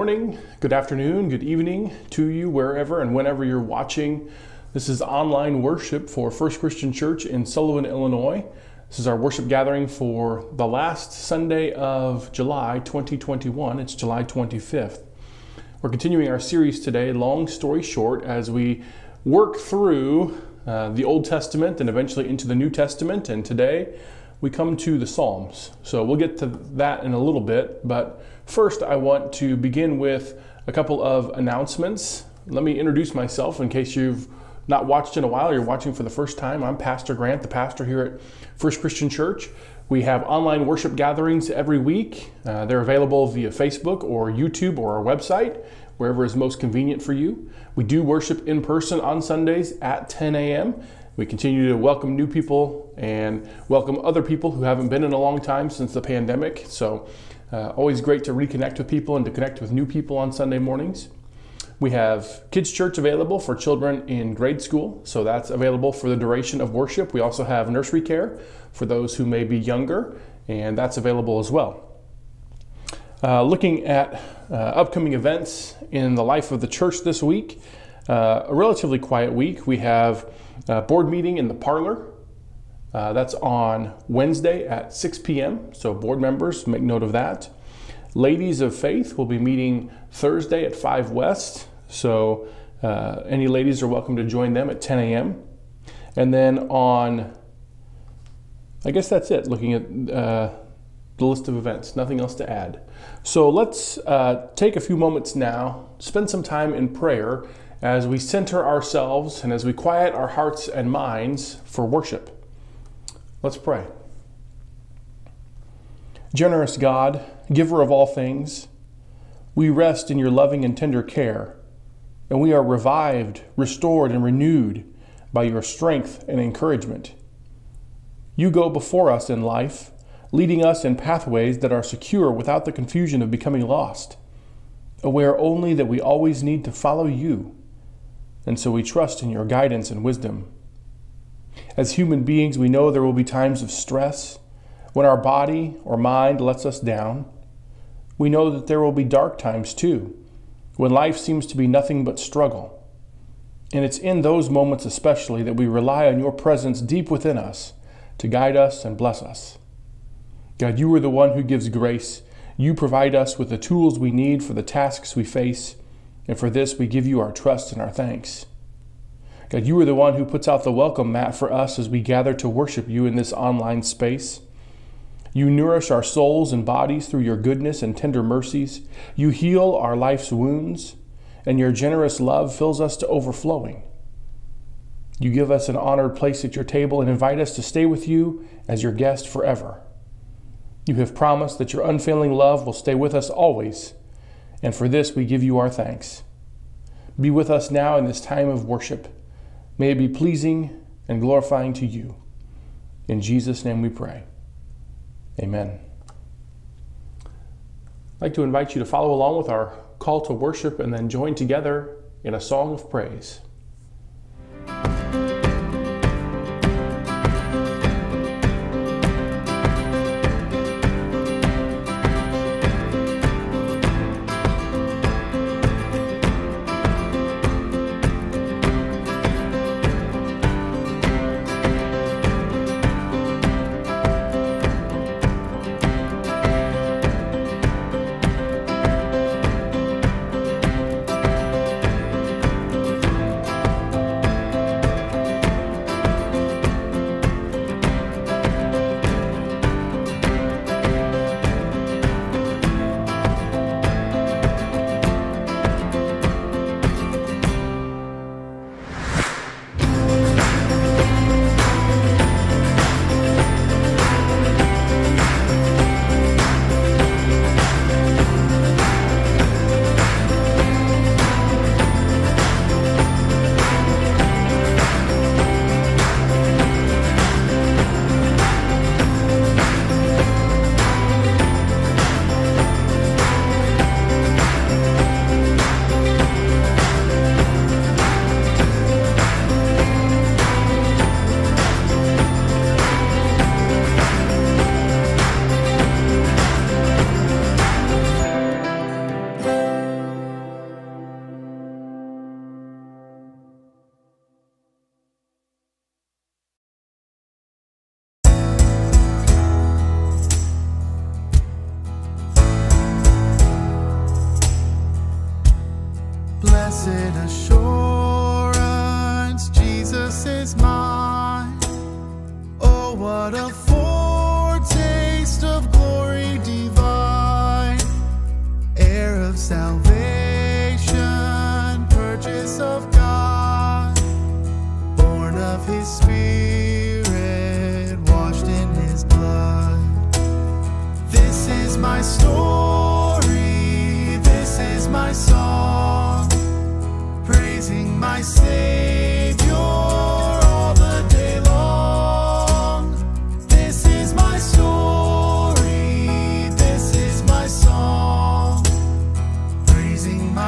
Good morning, good afternoon, good evening to you, wherever and whenever you're watching. This is online worship for First Christian Church in Sullivan, Illinois. This is our worship gathering for the last Sunday of July 2021. It's July 25th. We're continuing our series today, Long Story Short, as we work through uh, the Old Testament and eventually into the New Testament. And today we come to the Psalms. So we'll get to that in a little bit, but First, I want to begin with a couple of announcements. Let me introduce myself in case you've not watched in a while, you're watching for the first time. I'm Pastor Grant, the pastor here at First Christian Church. We have online worship gatherings every week. Uh, they're available via Facebook or YouTube or our website, wherever is most convenient for you. We do worship in person on Sundays at 10 a.m. We continue to welcome new people and welcome other people who haven't been in a long time since the pandemic. So uh, always great to reconnect with people and to connect with new people on Sunday mornings. We have Kids Church available for children in grade school, so that's available for the duration of worship. We also have nursery care for those who may be younger, and that's available as well. Uh, looking at uh, upcoming events in the life of the church this week, uh, a relatively quiet week. We have a board meeting in the parlor uh, that's on Wednesday at 6 p.m. So, board members, make note of that. Ladies of Faith will be meeting Thursday at 5 West. So, uh, any ladies are welcome to join them at 10 a.m. And then on, I guess that's it, looking at uh, the list of events, nothing else to add. So, let's uh, take a few moments now, spend some time in prayer as we center ourselves and as we quiet our hearts and minds for worship. Let's pray. Generous God, giver of all things, we rest in your loving and tender care, and we are revived, restored, and renewed by your strength and encouragement. You go before us in life, leading us in pathways that are secure without the confusion of becoming lost, aware only that we always need to follow you, and so we trust in your guidance and wisdom. As human beings, we know there will be times of stress when our body or mind lets us down. We know that there will be dark times too, when life seems to be nothing but struggle. And it's in those moments especially that we rely on your presence deep within us to guide us and bless us. God, you are the one who gives grace. You provide us with the tools we need for the tasks we face, and for this we give you our trust and our thanks. God, you are the one who puts out the welcome mat for us as we gather to worship you in this online space. You nourish our souls and bodies through your goodness and tender mercies. You heal our life's wounds, and your generous love fills us to overflowing. You give us an honored place at your table and invite us to stay with you as your guest forever. You have promised that your unfailing love will stay with us always, and for this we give you our thanks. Be with us now in this time of worship. May it be pleasing and glorifying to you. In Jesus' name we pray. Amen. I'd like to invite you to follow along with our call to worship and then join together in a song of praise.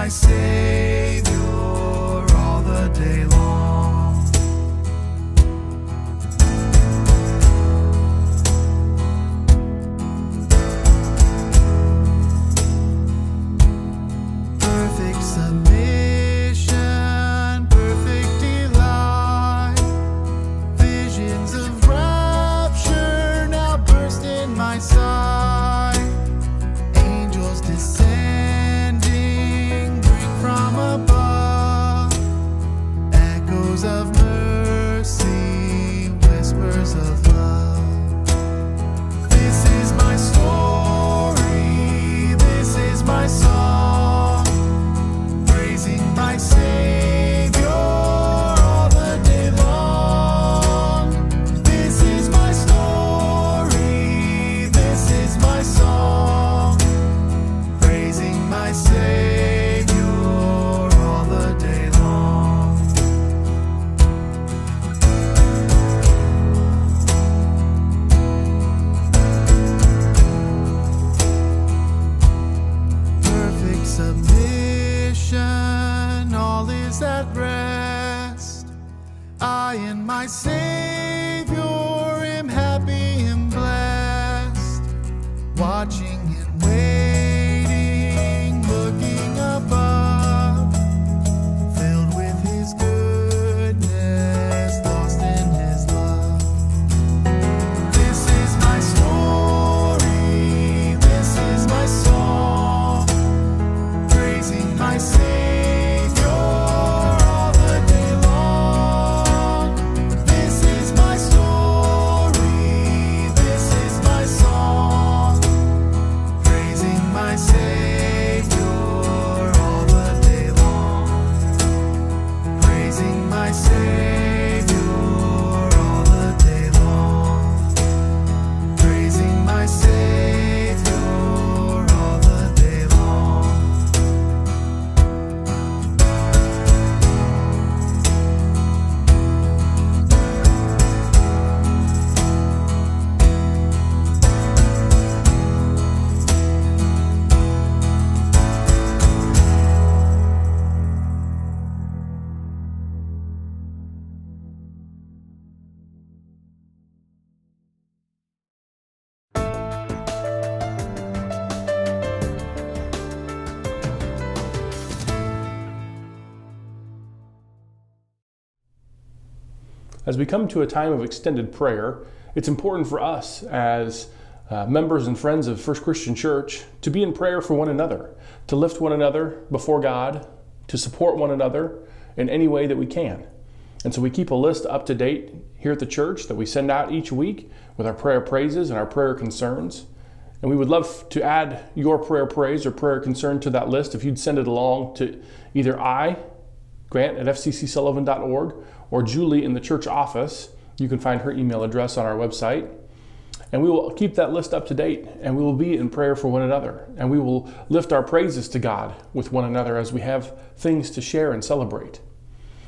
Praising my As we come to a time of extended prayer, it's important for us as uh, members and friends of First Christian Church to be in prayer for one another, to lift one another before God, to support one another in any way that we can. And so we keep a list up to date here at the church that we send out each week with our prayer praises and our prayer concerns. And we would love to add your prayer praise or prayer concern to that list if you'd send it along to either I, Grant at fccsullivan.org, or Julie in the church office. You can find her email address on our website. And we will keep that list up to date and we will be in prayer for one another. And we will lift our praises to God with one another as we have things to share and celebrate.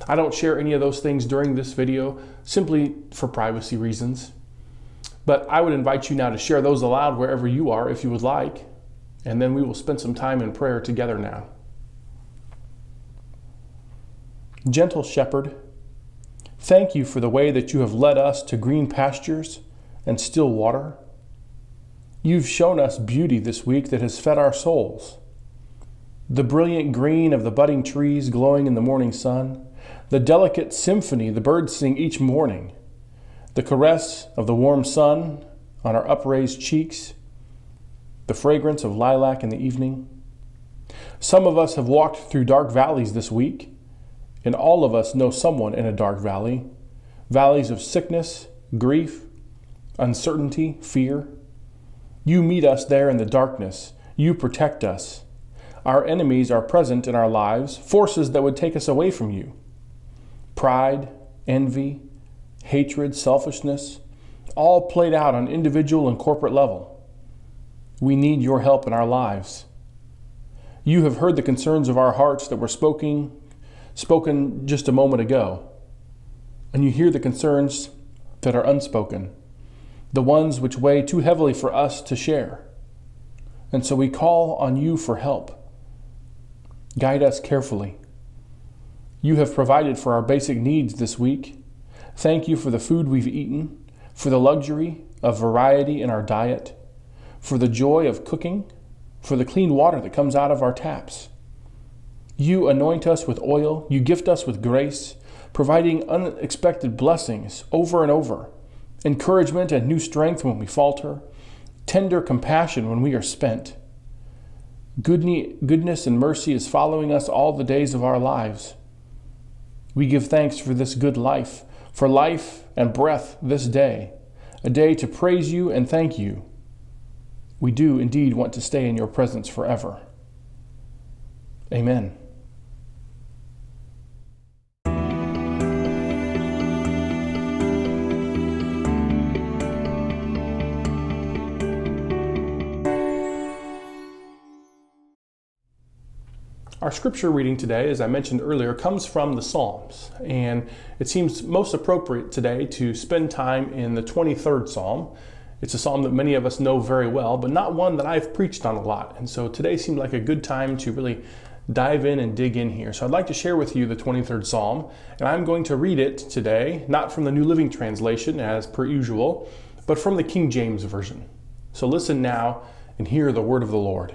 I don't share any of those things during this video simply for privacy reasons. But I would invite you now to share those aloud wherever you are if you would like. And then we will spend some time in prayer together now. Gentle Shepherd, thank you for the way that you have led us to green pastures and still water. You've shown us beauty this week that has fed our souls. The brilliant green of the budding trees glowing in the morning sun, the delicate symphony the birds sing each morning, the caress of the warm sun on our upraised cheeks, the fragrance of lilac in the evening. Some of us have walked through dark valleys this week, and all of us know someone in a dark valley valleys of sickness, grief, uncertainty, fear. You meet us there in the darkness. You protect us. Our enemies are present in our lives, forces that would take us away from you. Pride, envy, hatred, selfishness, all played out on individual and corporate level. We need your help in our lives. You have heard the concerns of our hearts that were spoken, spoken just a moment ago. And you hear the concerns that are unspoken, the ones which weigh too heavily for us to share. And so we call on you for help. Guide us carefully. You have provided for our basic needs this week. Thank you for the food we've eaten, for the luxury of variety in our diet, for the joy of cooking, for the clean water that comes out of our taps. You anoint us with oil, you gift us with grace, providing unexpected blessings over and over, encouragement and new strength when we falter, tender compassion when we are spent. Goodness and mercy is following us all the days of our lives. We give thanks for this good life, for life and breath this day, a day to praise you and thank you. We do indeed want to stay in your presence forever. Amen. Our scripture reading today, as I mentioned earlier, comes from the Psalms, and it seems most appropriate today to spend time in the 23rd Psalm. It's a psalm that many of us know very well, but not one that I've preached on a lot. And so today seemed like a good time to really dive in and dig in here. So I'd like to share with you the 23rd Psalm, and I'm going to read it today, not from the New Living Translation as per usual, but from the King James Version. So listen now and hear the word of the Lord.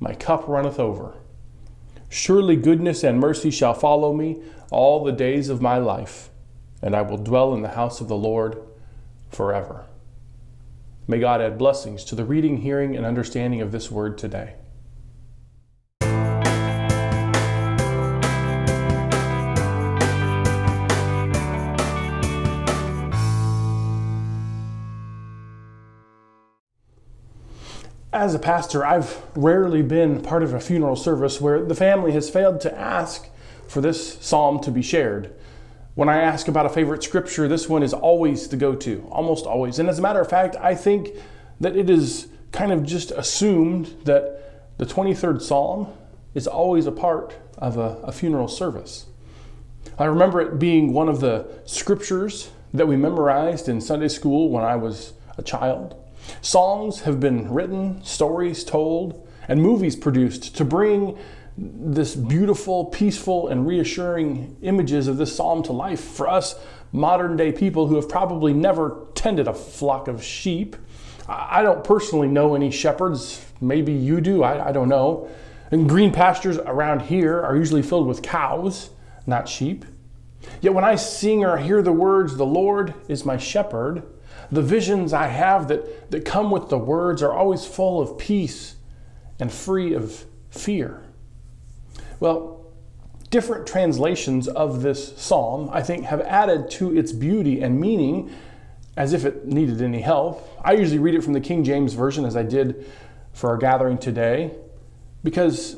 my cup runneth over. Surely goodness and mercy shall follow me all the days of my life, and I will dwell in the house of the Lord forever. May God add blessings to the reading, hearing, and understanding of this word today. As a pastor, I've rarely been part of a funeral service where the family has failed to ask for this psalm to be shared. When I ask about a favorite scripture, this one is always the go to, almost always. And as a matter of fact, I think that it is kind of just assumed that the 23rd Psalm is always a part of a, a funeral service. I remember it being one of the scriptures that we memorized in Sunday school when I was a child. Songs have been written, stories told, and movies produced to bring this beautiful, peaceful, and reassuring images of this psalm to life for us modern day people who have probably never tended a flock of sheep. I don't personally know any shepherds. Maybe you do. I, I don't know. And green pastures around here are usually filled with cows, not sheep. Yet when I sing or hear the words, The Lord is my shepherd, the visions I have that, that come with the words are always full of peace and free of fear. Well, different translations of this psalm, I think, have added to its beauty and meaning as if it needed any help. I usually read it from the King James Version as I did for our gathering today because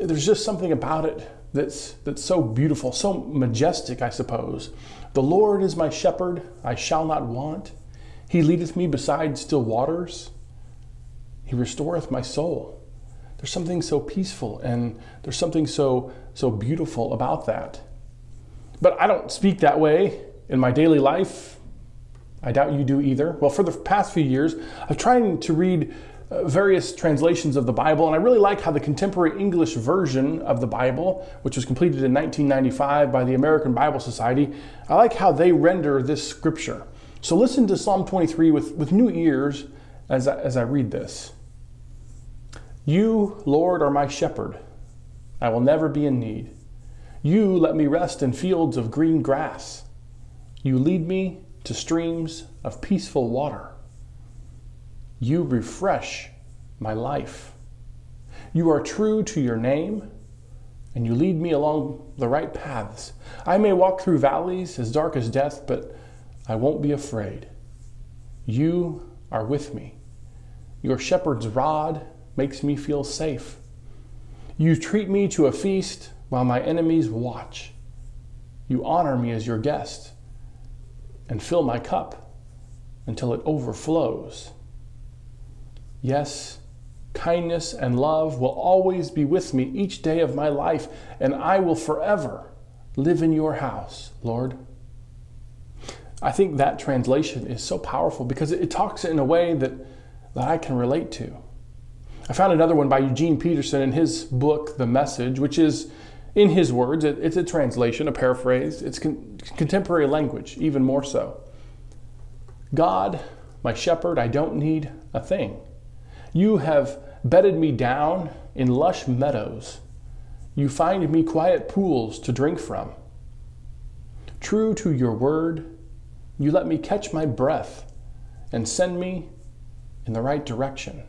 there's just something about it that's, that's so beautiful, so majestic, I suppose. The Lord is my shepherd, I shall not want. He leadeth me beside still waters. He restoreth my soul. There's something so peaceful and there's something so so beautiful about that. But I don't speak that way in my daily life. I doubt you do either. Well, for the past few years, I've tried to read uh, various translations of the Bible, and I really like how the contemporary English version of the Bible, which was completed in 1995 by the American Bible Society, I like how they render this scripture. So listen to Psalm 23 with, with new ears as I, as I read this. You, Lord, are my shepherd. I will never be in need. You let me rest in fields of green grass. You lead me to streams of peaceful water. You refresh my life. You are true to your name, and you lead me along the right paths. I may walk through valleys as dark as death, but I won't be afraid. You are with me. Your shepherd's rod makes me feel safe. You treat me to a feast while my enemies watch. You honor me as your guest and fill my cup until it overflows. Yes, kindness and love will always be with me each day of my life, and I will forever live in your house, Lord. I think that translation is so powerful because it talks in a way that, that I can relate to. I found another one by Eugene Peterson in his book, The Message, which is, in his words, it, it's a translation, a paraphrase. It's con- contemporary language, even more so. God, my shepherd, I don't need a thing. You have bedded me down in lush meadows. You find me quiet pools to drink from. True to your word, you let me catch my breath and send me in the right direction.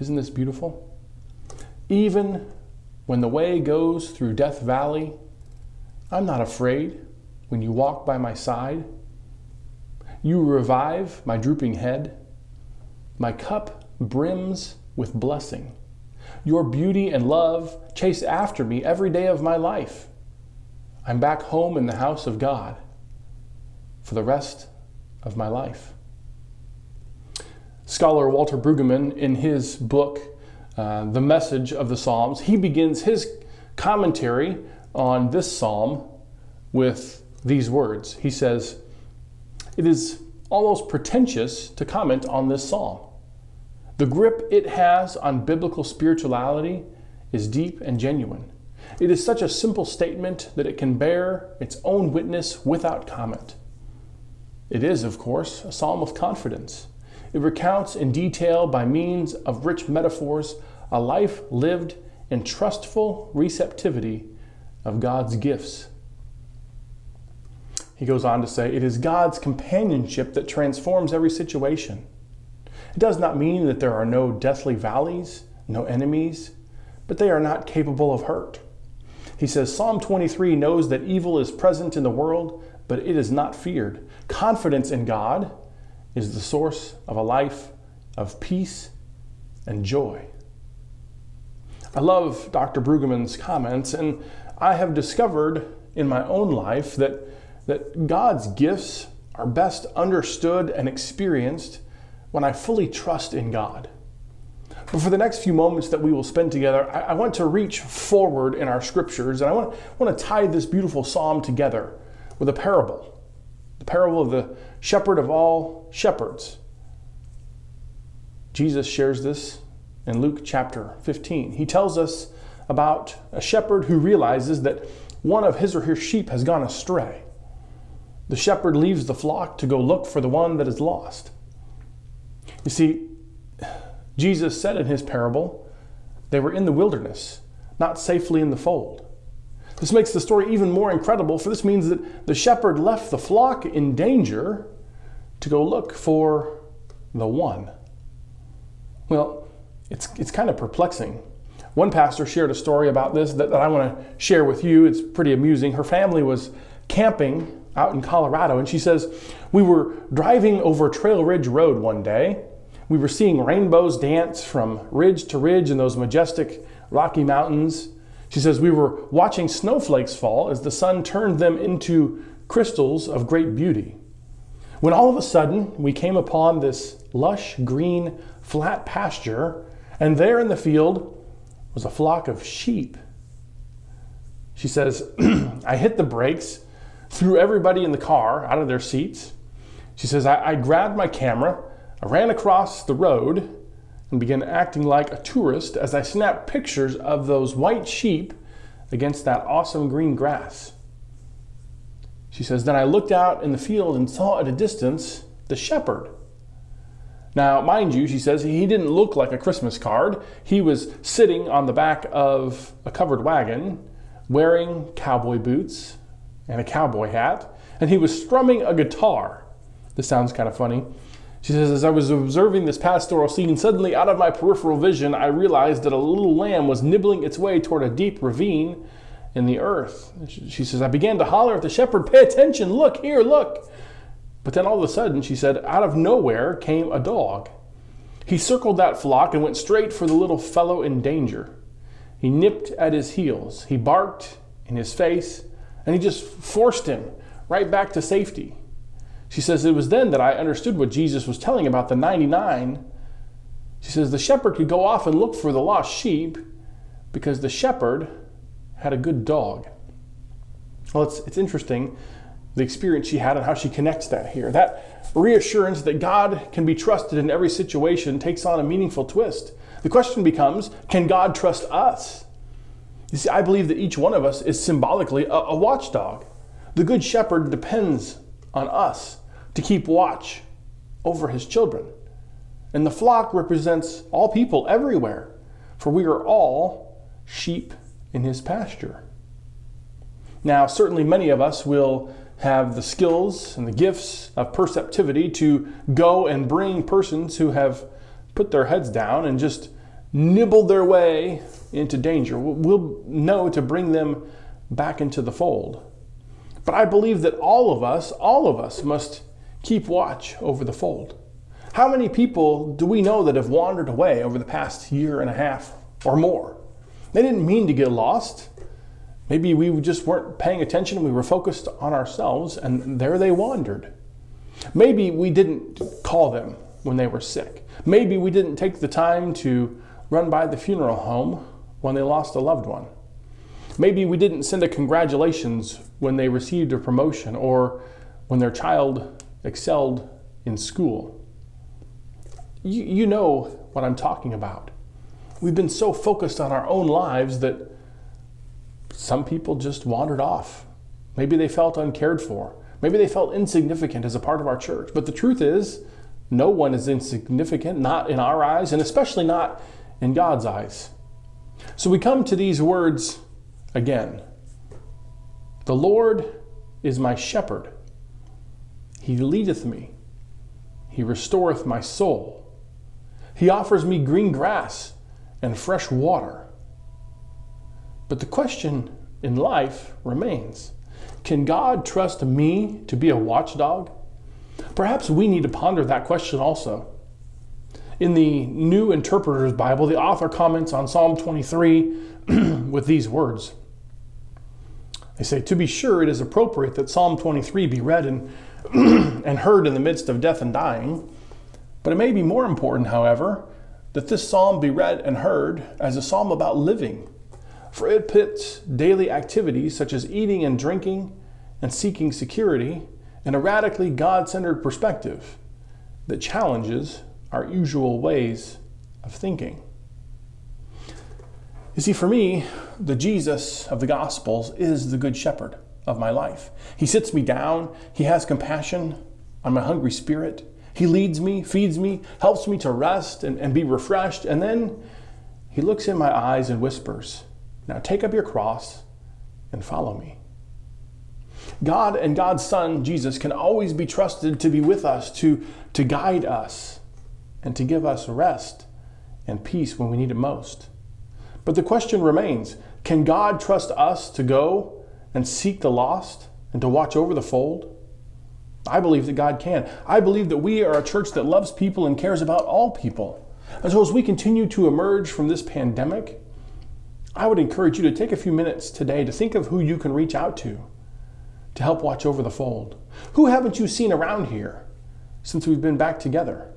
Isn't this beautiful? Even when the way goes through Death Valley, I'm not afraid when you walk by my side. You revive my drooping head. My cup brims with blessing. Your beauty and love chase after me every day of my life. I'm back home in the house of God for the rest of my life. Scholar Walter Brueggemann, in his book, uh, The Message of the Psalms, he begins his commentary on this psalm with these words. He says, It is almost pretentious to comment on this psalm. The grip it has on biblical spirituality is deep and genuine. It is such a simple statement that it can bear its own witness without comment. It is, of course, a psalm of confidence. It recounts in detail, by means of rich metaphors, a life lived in trustful receptivity of God's gifts. He goes on to say, It is God's companionship that transforms every situation. It does not mean that there are no deathly valleys, no enemies, but they are not capable of hurt. He says Psalm 23 knows that evil is present in the world, but it is not feared. Confidence in God is the source of a life of peace and joy. I love Dr. Brueggemann's comments, and I have discovered in my own life that, that God's gifts are best understood and experienced when I fully trust in God. But for the next few moments that we will spend together, I, I want to reach forward in our scriptures and I want, want to tie this beautiful psalm together with a parable the parable of the shepherd of all shepherds. Jesus shares this in Luke chapter 15. He tells us about a shepherd who realizes that one of his or her sheep has gone astray. The shepherd leaves the flock to go look for the one that is lost. You see, Jesus said in his parable, they were in the wilderness, not safely in the fold. This makes the story even more incredible, for this means that the shepherd left the flock in danger to go look for the one. Well, it's, it's kind of perplexing. One pastor shared a story about this that, that I want to share with you. It's pretty amusing. Her family was camping out in Colorado, and she says, We were driving over Trail Ridge Road one day. We were seeing rainbows dance from ridge to ridge in those majestic Rocky Mountains. She says, We were watching snowflakes fall as the sun turned them into crystals of great beauty. When all of a sudden we came upon this lush, green, flat pasture, and there in the field was a flock of sheep. She says, I hit the brakes, threw everybody in the car out of their seats. She says, I, I grabbed my camera, I ran across the road, and began acting like a tourist as I snapped pictures of those white sheep against that awesome green grass. She says, Then I looked out in the field and saw at a distance the shepherd. Now, mind you, she says, he didn't look like a Christmas card. He was sitting on the back of a covered wagon, wearing cowboy boots and a cowboy hat, and he was strumming a guitar. This sounds kind of funny. She says, As I was observing this pastoral scene, suddenly out of my peripheral vision, I realized that a little lamb was nibbling its way toward a deep ravine in the earth. She says, I began to holler at the shepherd, Pay attention, look here, look. But then all of a sudden, she said, out of nowhere came a dog. He circled that flock and went straight for the little fellow in danger. He nipped at his heels, he barked in his face, and he just forced him right back to safety. She says, It was then that I understood what Jesus was telling about the 99. She says, The shepherd could go off and look for the lost sheep because the shepherd had a good dog. Well, it's, it's interesting the experience she had and how she connects that here. That reassurance that God can be trusted in every situation takes on a meaningful twist. The question becomes can God trust us? You see, I believe that each one of us is symbolically a, a watchdog. The Good Shepherd depends on us to keep watch over his children. And the flock represents all people everywhere, for we are all sheep in his pasture. Now, certainly many of us will have the skills and the gifts of perceptivity to go and bring persons who have put their heads down and just nibbled their way into danger. We'll know to bring them back into the fold. But I believe that all of us, all of us must keep watch over the fold. How many people do we know that have wandered away over the past year and a half or more? They didn't mean to get lost. Maybe we just weren't paying attention, we were focused on ourselves, and there they wandered. Maybe we didn't call them when they were sick. Maybe we didn't take the time to run by the funeral home when they lost a loved one. Maybe we didn't send a congratulations when they received a promotion or when their child excelled in school. You, you know what I'm talking about. We've been so focused on our own lives that some people just wandered off. Maybe they felt uncared for. Maybe they felt insignificant as a part of our church. But the truth is, no one is insignificant, not in our eyes, and especially not in God's eyes. So we come to these words again The Lord is my shepherd. He leadeth me, He restoreth my soul. He offers me green grass and fresh water. But the question in life remains Can God trust me to be a watchdog? Perhaps we need to ponder that question also. In the New Interpreter's Bible, the author comments on Psalm 23 with these words. They say, To be sure, it is appropriate that Psalm 23 be read and, and heard in the midst of death and dying. But it may be more important, however, that this psalm be read and heard as a psalm about living for it pits daily activities such as eating and drinking and seeking security in a radically God centered perspective that challenges our usual ways of thinking. You see, for me, the Jesus of the Gospels is the Good Shepherd of my life. He sits me down, He has compassion on my hungry spirit. He leads me, feeds me, helps me to rest and, and be refreshed, and then He looks in my eyes and whispers, now take up your cross and follow me. God and God's Son, Jesus, can always be trusted to be with us, to, to guide us, and to give us rest and peace when we need it most. But the question remains can God trust us to go and seek the lost and to watch over the fold? I believe that God can. I believe that we are a church that loves people and cares about all people. And so, as we continue to emerge from this pandemic, I would encourage you to take a few minutes today to think of who you can reach out to to help watch over the fold. Who haven't you seen around here since we've been back together?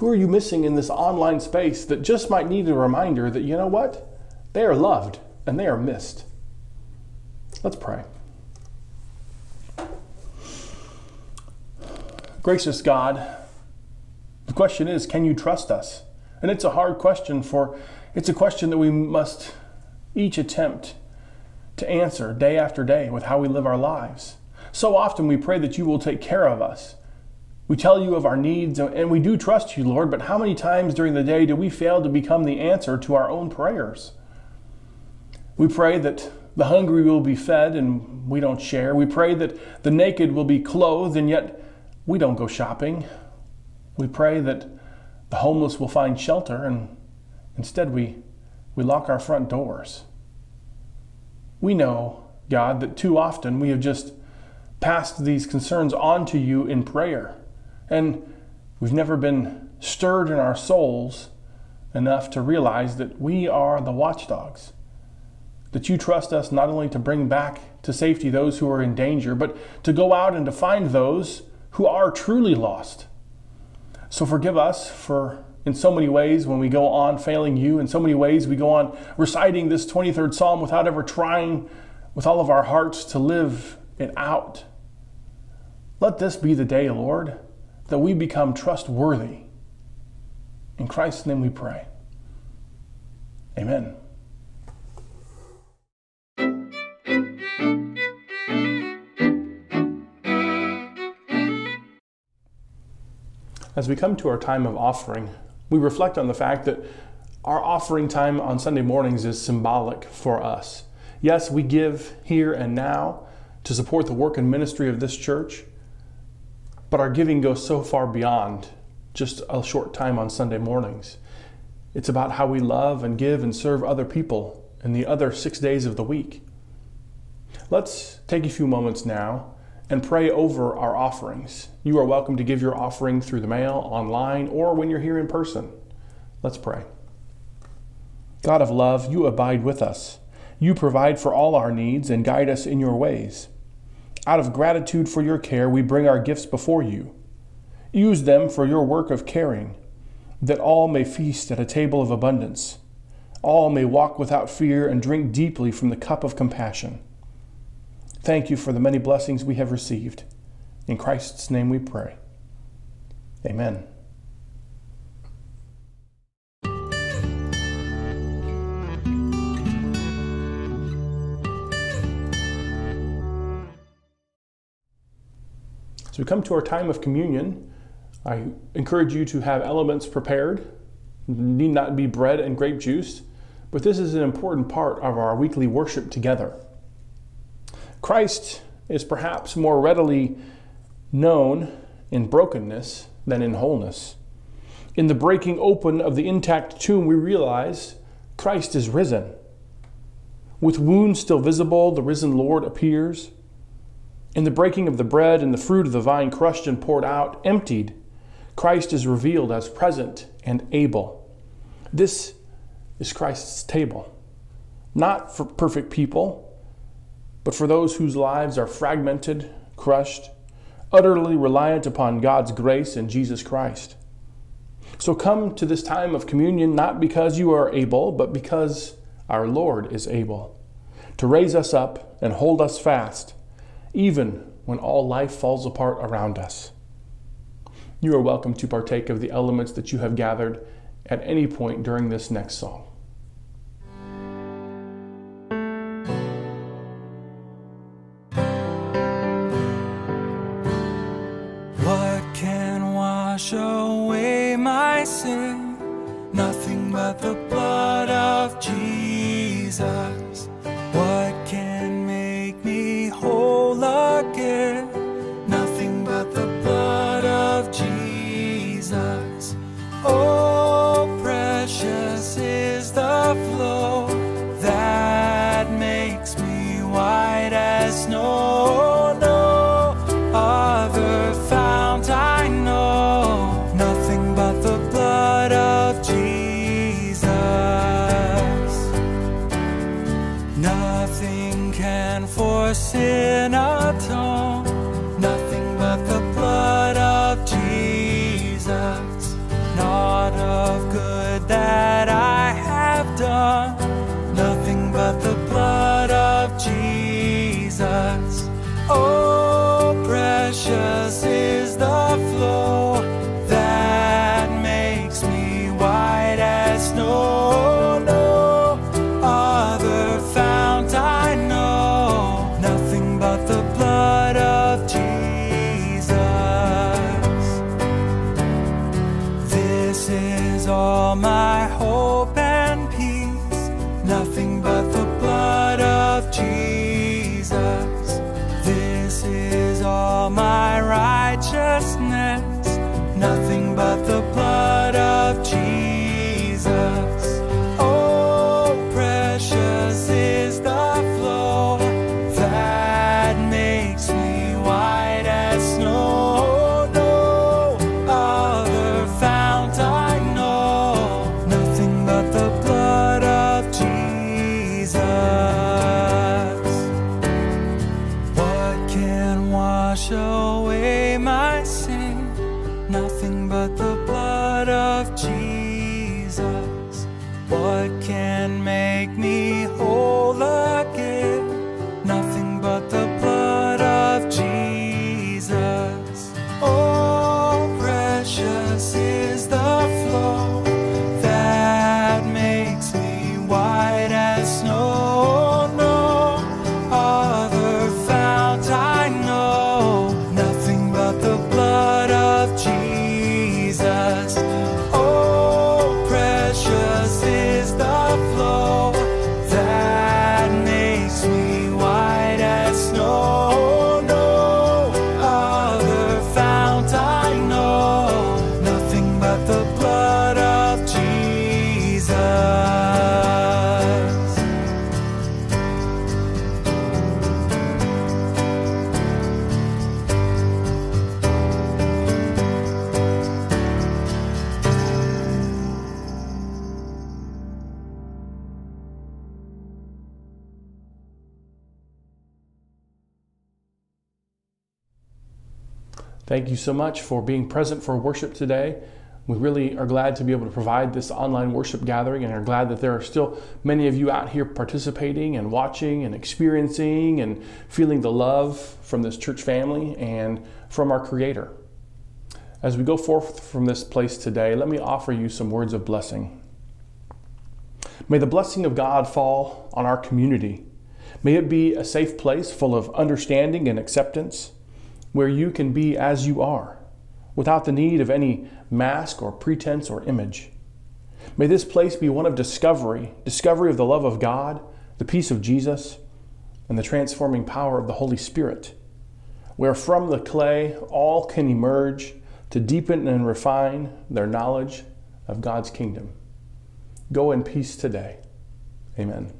Who are you missing in this online space that just might need a reminder that, you know what? They are loved and they are missed. Let's pray. Gracious God, the question is can you trust us? And it's a hard question for it's a question that we must each attempt to answer day after day with how we live our lives. So often we pray that you will take care of us. We tell you of our needs, and we do trust you, Lord, but how many times during the day do we fail to become the answer to our own prayers? We pray that the hungry will be fed and we don't share. We pray that the naked will be clothed and yet we don't go shopping. We pray that the homeless will find shelter and instead we, we lock our front doors. We know, God, that too often we have just passed these concerns on to you in prayer and we've never been stirred in our souls enough to realize that we are the watchdogs that you trust us not only to bring back to safety those who are in danger, but to go out and to find those who are truly lost. So forgive us for, in so many ways, when we go on failing you, in so many ways, we go on reciting this 23rd Psalm without ever trying with all of our hearts to live it out. Let this be the day, Lord, that we become trustworthy. In Christ's name we pray. Amen. As we come to our time of offering, we reflect on the fact that our offering time on Sunday mornings is symbolic for us. Yes, we give here and now to support the work and ministry of this church, but our giving goes so far beyond just a short time on Sunday mornings. It's about how we love and give and serve other people in the other six days of the week. Let's take a few moments now and pray over our offerings. You are welcome to give your offering through the mail, online, or when you're here in person. Let's pray. God of love, you abide with us. You provide for all our needs and guide us in your ways. Out of gratitude for your care, we bring our gifts before you. Use them for your work of caring, that all may feast at a table of abundance. All may walk without fear and drink deeply from the cup of compassion. Thank you for the many blessings we have received. In Christ's name we pray. Amen. We come to our time of communion, I encourage you to have elements prepared. Need not be bread and grape juice, but this is an important part of our weekly worship together. Christ is perhaps more readily known in brokenness than in wholeness. In the breaking open of the intact tomb, we realize Christ is risen. With wounds still visible, the risen Lord appears. In the breaking of the bread and the fruit of the vine crushed and poured out, emptied, Christ is revealed as present and able. This is Christ's table, not for perfect people but for those whose lives are fragmented, crushed, utterly reliant upon God's grace in Jesus Christ. So come to this time of communion not because you are able, but because our Lord is able to raise us up and hold us fast, even when all life falls apart around us. You are welcome to partake of the elements that you have gathered at any point during this next song. What can wash away my sin? Nothing but the blood of Jesus. So much for being present for worship today. We really are glad to be able to provide this online worship gathering and are glad that there are still many of you out here participating and watching and experiencing and feeling the love from this church family and from our Creator. As we go forth from this place today, let me offer you some words of blessing. May the blessing of God fall on our community. May it be a safe place full of understanding and acceptance where you can be as you are without the need of any mask or pretense or image. May this place be one of discovery discovery of the love of God, the peace of Jesus, and the transforming power of the Holy Spirit, where from the clay all can emerge to deepen and refine their knowledge of God's kingdom. Go in peace today. Amen.